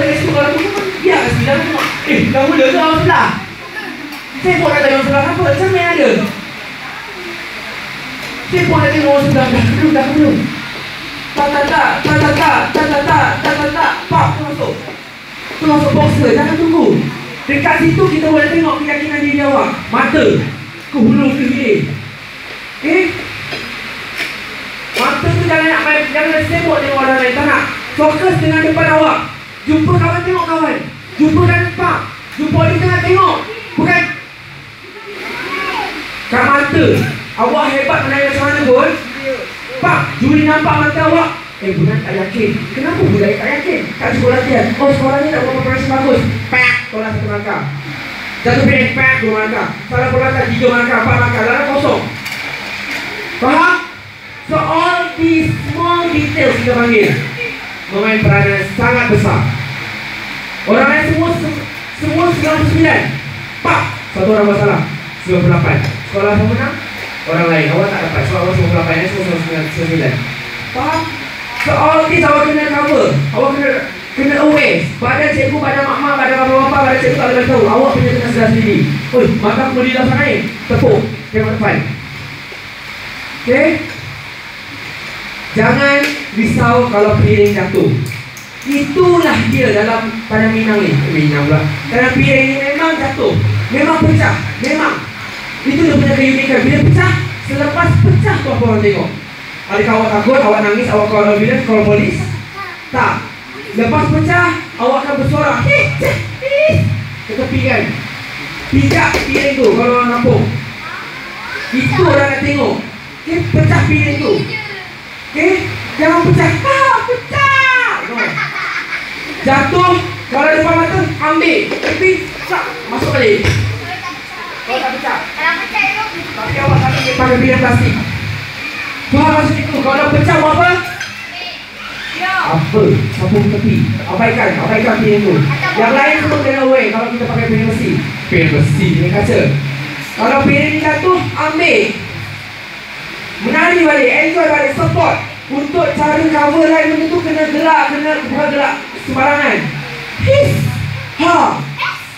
kalau tu pun biar kasi dah tengok. Eh, dah mula ke orang sebelah? Saya pun nak tanya sebelah apa? Macam mana ada? Saya pun nak tengok orang sebelah dah belum dah belum. Tak tak tak, tak tak tak, tak tak tak, tak tak tak, pak tu masuk. Tu masuk boxer, jangan tunggu. Dekat situ kita boleh tengok keyakinan diri awak. Mata, ke hulu ke hilir. Eh? Mata tu jangan nak main, jangan sibuk dengan orang lain. Tak nak. Fokus dengan depan awak. Jumpa kawan tengok kawan. Jumpa kat depan. Jumpa dia tengah tengok. Bukan. Kat mata. Awak hebat menanya macam mana pun. Pak, juri nampak mata awak. Eh, bukan tak yakin. Kenapa budak tak yakin? Tak sekolah latihan. Oh, sekolah ni tak berapa prestasi bagus. Pak, sekolah satu langkah. Jatuh piring, pak, dua langkah. Salah perlakar, tiga langkah, empat langkah. Lalu kosong. Faham? So all these small details kita panggil Memain peranan sangat besar Orang lain semua Semua 99 Pak Satu orang masalah 98 Sekolah sama menang Orang lain. Awak tak dapat Sebab awak 98 Yang semua 99 Faham? So all these awak kena cover. Awak kena Kena aware. Pada cikgu, pada mak-mak, pada bapa-bapa Pada cikgu tak boleh tahu. Awak punya kena sedar sendiri. Oi, mata dalam sana ni Tepuk. Tengok depan. Okay Jangan risau kalau piring jatuh Itulah dia dalam pada minang ni. Minang pula Dalam piring ni memang jatuh. Memang pecah. Memang. Itu dia punya keunikan. Bila pecah Selepas pecah tu apa orang tengok. Adakah awak takut Awak nangis Awak call ambulance Call polis. Tak. Lepas pecah Awak akan bersorak Hih Ke kan Pijak piring tu Kalau orang kampung Itu orang nak tengok. Okay, pecah piring tu. Okay, jangan pecah. Ha, pecah. Jatuh. Kalau depan mata, ambil. Tapi, sak, masuk balik. Kalau tak pecah. Kalau pecah itu Tapi awak tak boleh pakai bilik plastik. Faham maksud itu? Kalau pecah buat apa? Ya Apa? Sabun tepi. Abaikan. Abaikan piring tu. Yang lain semua kena away kalau kita pakai piring besi. Piring besi, piring kaca. Kalau piring ni jatuh, ambil. Menari balik, enjoy balik, support Untuk cara cover lain benda tu kena gerak, kena bukan gerak sembarangan. His, ha.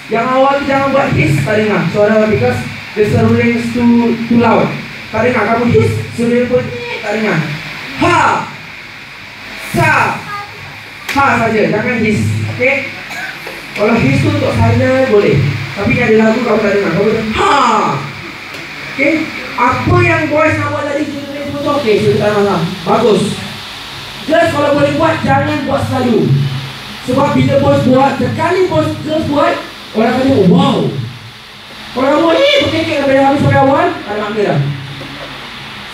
Yang awal tu jangan buat his, tak dengar. Suara because the surroundings too, too loud. Tak dengar, kamu his, surrounding pun tak dengar. Ha. Sa. Ha saja, jangan his, okay? Kalau his tu untuk silent boleh. Tapi ni ada lagu kamu tak dengar, kamu Ha. Okay? Apa yang boys nak buat tadi okey, kita tak. Bagus. Just kalau boleh buat jangan buat selalu. Sebab bila bos buat, sekali bos just buat, orang tengok, wow. Kalau kamu ni berkekek daripada habis sampai awal, tak ada makna dah.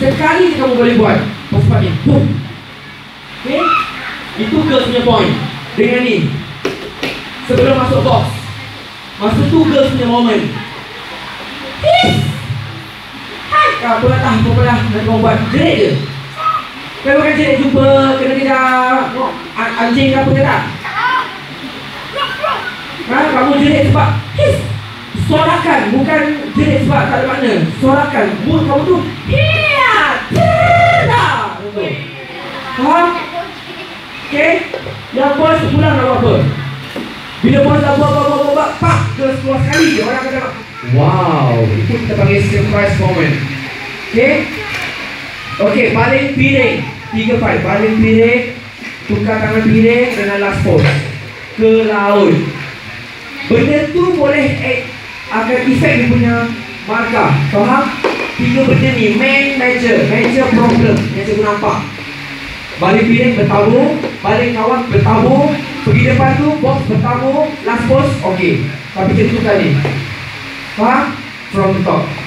Sekali kamu boleh buat, pas ni, boom. Okay? Itu girls punya point. Dengan ni. Sebelum masuk box. Masa tu girls punya moment. Yes! Kau apa lah, apa lah Nanti kau buat jerit je Kau bukan jerit jumpa Kena kejar Anjing ke apa ke tak Ha, kamu jerit sebab His Sorakan Bukan jerit sebab tak ada makna. Sorakan Mood kamu tu Hiya Tina Faham? Okay Yang bos pulang nak buat apa? Bila bos dah buat buat buat buat Pak Terus keluar sekali. Orang akan Wow Itu kita panggil surprise moment. Okay Okay paling piring. Tiga file Paling piring Tukar tangan piring Dengan last pose Ke laut Benda tu boleh eh, Akan efek dia punya Markah. Faham? Tiga benda ni Main major Major problem Yang saya nampak. Balik piring bertabur Balik kawan bertabur Pergi depan tu Box bertabur Last pose Okay Tapi tentukan ni. Faham? From the top